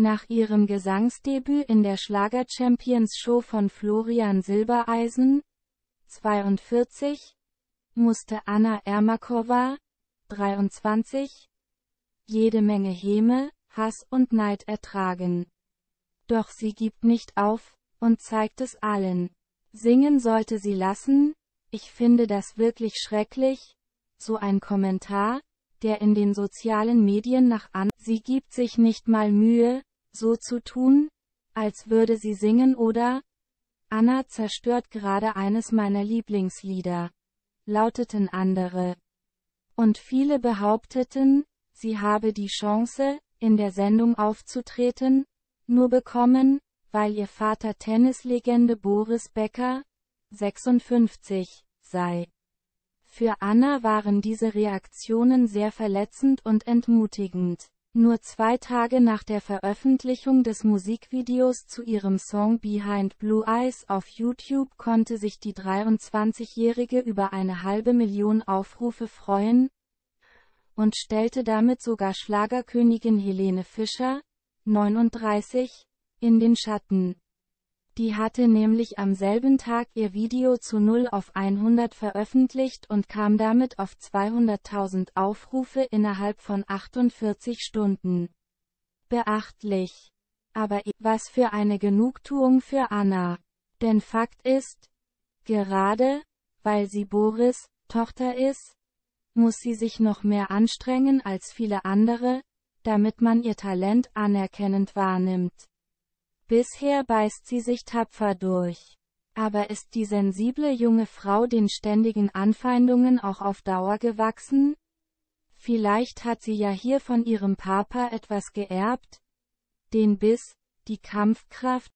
Nach ihrem Gesangsdebüt in der Schlager-Champions-Show von Florian Silbereisen, 42, musste Anna Ermakova, 23, jede Menge Häme, Hass und Neid ertragen. Doch sie gibt nicht auf, und zeigt es allen. Singen sollte sie lassen, ich finde das wirklich schrecklich, so ein Kommentar, der in den sozialen Medien nach an, sie gibt sich nicht mal Mühe, so zu tun, als würde sie singen oder, Anna zerstört gerade eines meiner Lieblingslieder, lauteten andere. Und viele behaupteten, sie habe die Chance, in der Sendung aufzutreten, nur bekommen, weil ihr Vater Tennislegende Boris Becker, 56, sei. Für Anna waren diese Reaktionen sehr verletzend und entmutigend. Nur zwei Tage nach der Veröffentlichung des Musikvideos zu ihrem Song Behind Blue Eyes auf YouTube konnte sich die 23-Jährige über eine halbe Million Aufrufe freuen und stellte damit sogar Schlagerkönigin Helene Fischer, 39, in den Schatten. Die hatte nämlich am selben Tag ihr Video zu 0 auf 100 veröffentlicht und kam damit auf 200.000 Aufrufe innerhalb von 48 Stunden. Beachtlich. Aber was für eine Genugtuung für Anna. Denn Fakt ist, gerade, weil sie Boris, Tochter ist, muss sie sich noch mehr anstrengen als viele andere, damit man ihr Talent anerkennend wahrnimmt. Bisher beißt sie sich tapfer durch. Aber ist die sensible junge Frau den ständigen Anfeindungen auch auf Dauer gewachsen? Vielleicht hat sie ja hier von ihrem Papa etwas geerbt? Den Biss, die Kampfkraft,